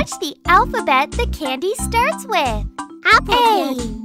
What's the alphabet the candy starts with? Apple A.